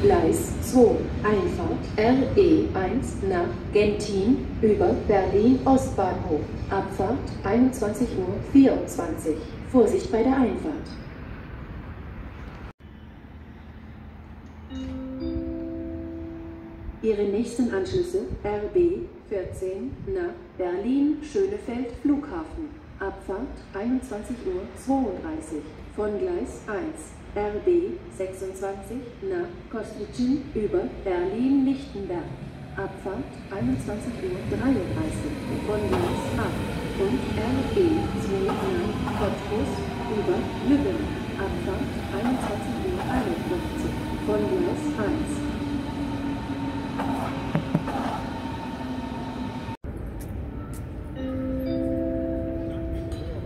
Gleis 2, Einfahrt RE1 nach Gentin über Berlin-Ostbahnhof. Abfahrt 21.24 Uhr. Vorsicht bei der Einfahrt. Ihre nächsten Anschlüsse RB 14 nach Berlin-Schönefeld Flughafen. Abfahrt 21.32 Uhr. Von Gleis 1 RB 26 nach Kostritschen über Berlin-Lichtenberg. Abfahrt 21.33 Uhr von Gleis 8 und RB 2 nach Cottbus über Lübben. Abfahrt 21.51 Uhr von Gleis 1.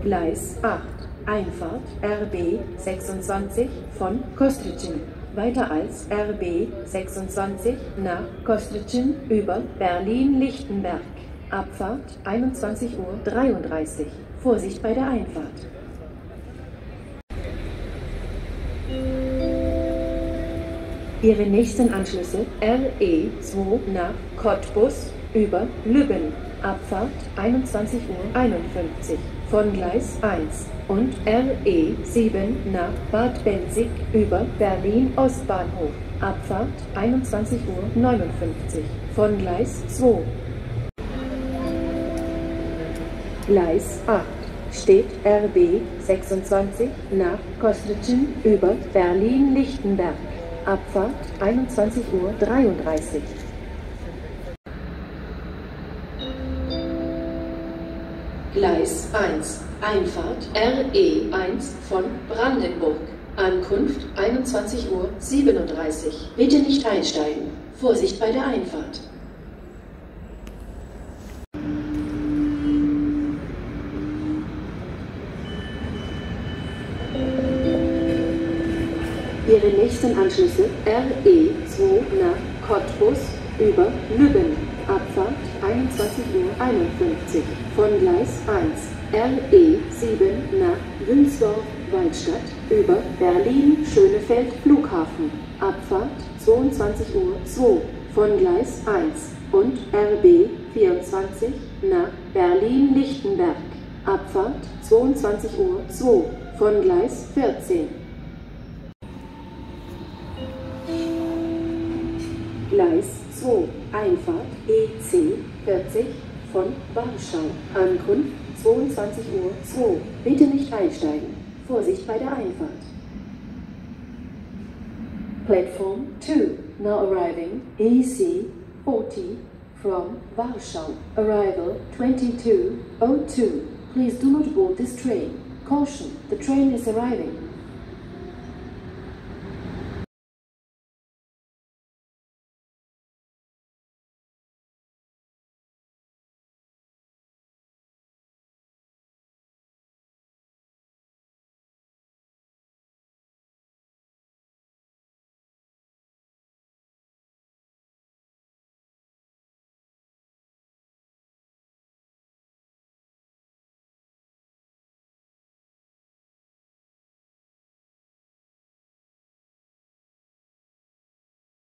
Gleis 8, Einfahrt RB 26 von Kostritschen. Weiter als RB 26 nach Kostritschen über Berlin-Lichtenberg. Abfahrt 21.33 Uhr. Vorsicht bei der Einfahrt. Ihre nächsten Anschlüsse RE2 nach Cottbus über Lübben. Abfahrt 21.51 Uhr von Gleis 1 und RE7 nach Bad Belzig über Berlin-Ostbahnhof. Abfahrt 21.59 Uhr von Gleis 2. Gleis 8 steht RB 26 nach Kostritschen über Berlin-Lichtenberg. Abfahrt 21.33 Uhr. Gleis 1, Einfahrt RE1 von Brandenburg. Ankunft 21.37 Uhr. Bitte nicht einsteigen. Vorsicht bei der Einfahrt. Ihre nächsten Anschlüsse RE2 nach Cottbus über Lübben. Abfahrt 21.51 Uhr von Gleis 1. RE7 nach Wülsdorf-Waldstadt über Berlin-Schönefeld Flughafen. Abfahrt 22.02 Uhr von Gleis 1 und RB 24 nach Berlin-Lichtenberg. Abfahrt 22.02 Uhr von Gleis 14. Gleis 2, Einfahrt EC 40 von Warschau. Ankunft 22.02 Uhr. Bitte nicht einsteigen. Vorsicht bei der Einfahrt. Platform 2, now arriving EC 40 from Warschau. Arrival 2202. Please do not board this train. Caution, the train is arriving.